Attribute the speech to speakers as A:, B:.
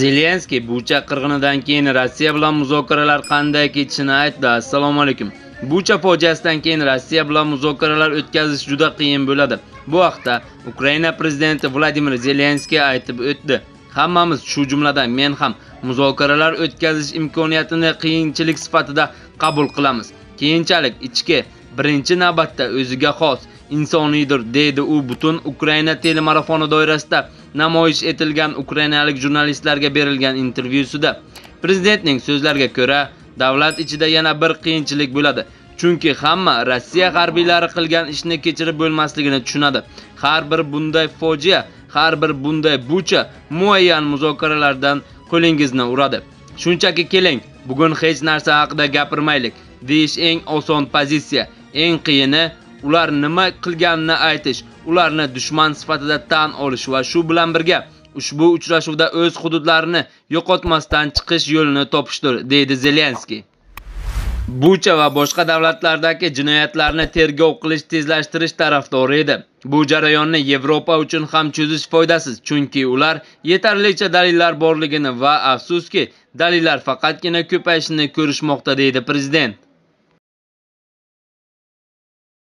A: zelenskiy bucha qirg'inidan keyin rossiya bilan muzokaralar qanday kechishini aytdi. Assalomu alaykum. Bucha fojiasidan keyin rossiya bilan muzokaralar o'tkazish juda qiyin bo'ladi. Bu haqda ukraina prezidenti vladimir zelenskiy aytib o'tdi. Hammamiz shu jumladan men ham muzokaralar o'tkazish imkoniyatini qiyinchilik sifatida qabul qilamiz. Keyinchalik ichki birinchi navbatda o'ziga xos insoniydir deydi u butun ukraina telemarafoni doirasida namoyish etilgan ukrainalik jurnalistlarga berilgan intervyusida. Prezidentning so'zlariga ko'ra davlat ichida yana bir qiyinchilik bo'ladi chunki hamma rossiya harbiylari qilgan ishni kechirib bo'lmasligini tushunadi. Har bir bunday fojia har bir bunday bucha muayyan muzokaralardan qo'lingizni uradi. Shunchaki keling bugun hech narsa haqida gapirmaylik deyish eng oson pozitsiya. Eng qiyini ular nima qilganini aytish ularni dushman sifatida tan olish va shu bilan birga ushbu uchrashuvda o'z hududlarini yo'qotmasdan chiqish yo'lini topishdir deydi zelenskiy. Bucha va boshqa davlatlardagi jinoyatlarni tergov qilish tezlashtirish tarafdori edi. Bu jarayonni yevropa uchun ham cho'zish foydasiz chunki ular yetarlicha dalillar borligini va afsuski dalillar faqatgina ko'payishini ko'rishmoqda deydi prezident.